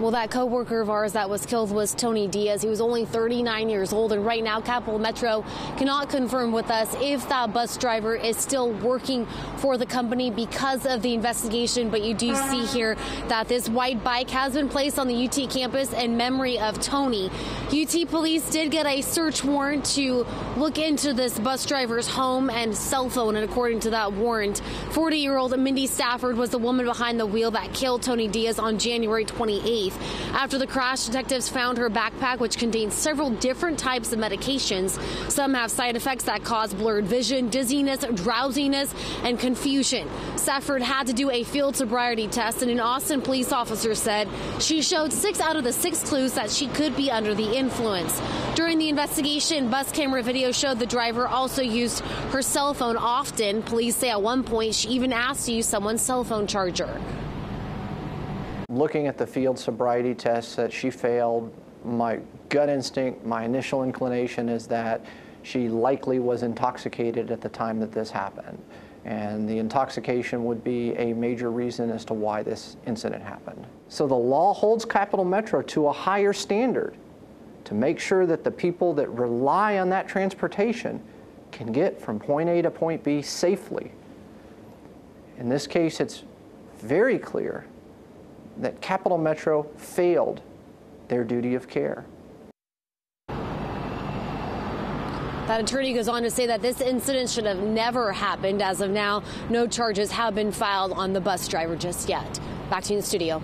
Well, that coworker of ours that was killed was Tony Diaz. He was only 39 years old, and right now, Capital Metro cannot confirm with us if that bus driver is still working for the company because of the investigation. But you do see here that this white bike has been placed on the UT campus in memory of Tony. UT police did get a search warrant to look into this bus driver's home and cell phone, and according to that warrant, 40 year old Mindy Stafford was the woman behind the wheel that killed Tony Diaz on January 28th. After the crash, detectives found her backpack, which contains several different types of medications. Some have side effects that cause blurred vision, dizziness, drowsiness, and confusion. Stafford had to do a field sobriety test, and an Austin police officer said she showed six out of the six clues that she could be under the influence. During the investigation, bus camera video showed the driver also used her cell phone often. Police say at one point she even asked to use someone's cell phone charger. Looking at the field sobriety tests that she failed, my gut instinct, my initial inclination is that she likely was intoxicated at the time that this happened. And the intoxication would be a major reason as to why this incident happened. So the law holds Capital Metro to a higher standard to make sure that the people that rely on that transportation can get from point A to point B safely. In this case, it's very clear that Capital Metro failed their duty of care. That attorney goes on to say that this incident should have never happened. As of now, no charges have been filed on the bus driver just yet. Back to you in the studio.